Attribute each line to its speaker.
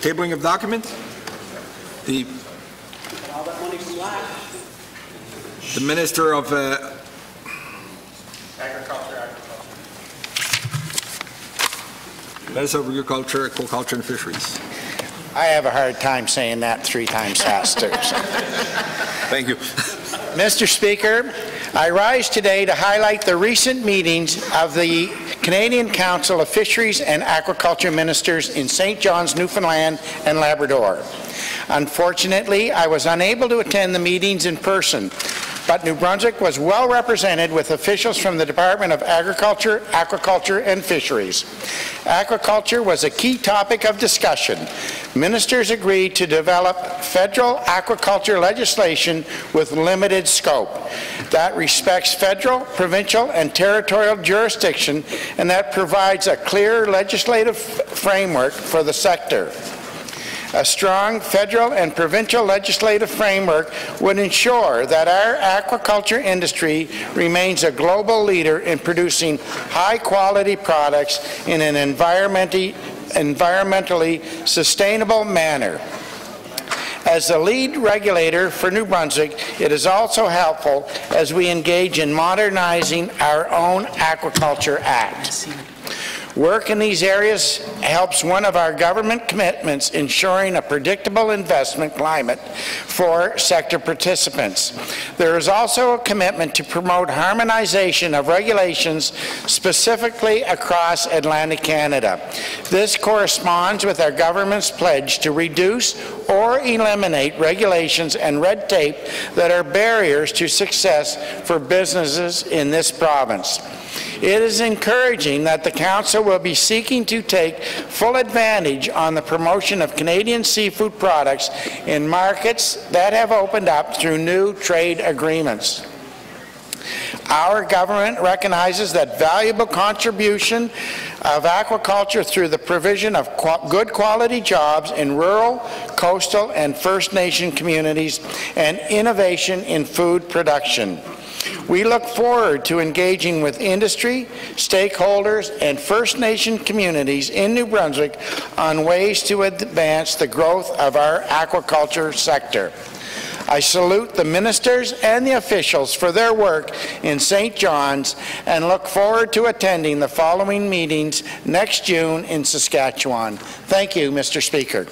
Speaker 1: Tabling of documents? The, the Minister of uh, Minister of Agriculture, Aquaculture and Fisheries.
Speaker 2: I have a hard time saying that three times faster. so.
Speaker 1: Thank you.
Speaker 2: Mr. Speaker, I rise today to highlight the recent meetings of the Canadian Council of Fisheries and Aquaculture Ministers in St. John's, Newfoundland and Labrador. Unfortunately, I was unable to attend the meetings in person, but New Brunswick was well represented with officials from the Department of Agriculture, Aquaculture and Fisheries. Aquaculture was a key topic of discussion. Ministers agreed to develop federal aquaculture legislation with limited scope that respects federal, provincial, and territorial jurisdiction and that provides a clear legislative framework for the sector. A strong federal and provincial legislative framework would ensure that our aquaculture industry remains a global leader in producing high-quality products in an environmentally, environmentally sustainable manner. As the lead regulator for New Brunswick, it is also helpful as we engage in modernizing our own Aquaculture Act. Work in these areas helps one of our government commitments ensuring a predictable investment climate for sector participants. There is also a commitment to promote harmonization of regulations specifically across Atlantic Canada. This corresponds with our government's pledge to reduce or eliminate regulations and red tape that are barriers to success for businesses in this province. It is encouraging that the Council will be seeking to take full advantage on the promotion of Canadian seafood products in markets that have opened up through new trade agreements. Our government recognizes that valuable contribution of aquaculture through the provision of qu good quality jobs in rural, coastal, and First Nation communities and innovation in food production. We look forward to engaging with industry, stakeholders, and First Nation communities in New Brunswick on ways to advance the growth of our aquaculture sector. I salute the ministers and the officials for their work in St. John's and look forward to attending the following meetings next June in Saskatchewan. Thank you, Mr. Speaker.